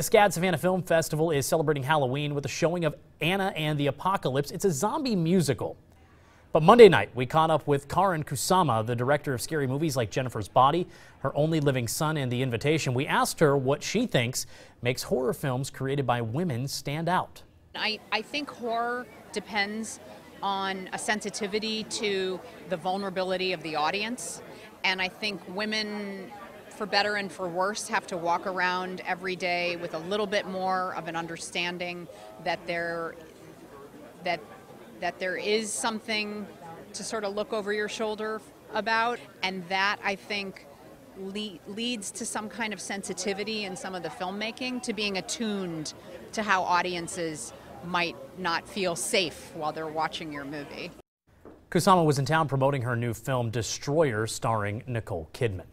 The SCAD Savannah Film Festival is celebrating Halloween with a showing of Anna and the Apocalypse. It's a zombie musical. But Monday night, we caught up with Karyn Kusama, the director of scary movies like Jennifer's Body, Her Only Living Son, and The Invitation. We asked her what she thinks makes horror films created by women stand out. I, I think horror depends on a sensitivity to the vulnerability of the audience. And I think women, for better and for worse, have to walk around every day with a little bit more of an understanding that there that that there is something to sort of look over your shoulder about, and that I think le- leads to some kind of sensitivity in some of the filmmaking to being attuned to how audiences might not feel safe while they're watching your movie. Kusama was in town promoting her new film Destroyer starring Nicole Kidman.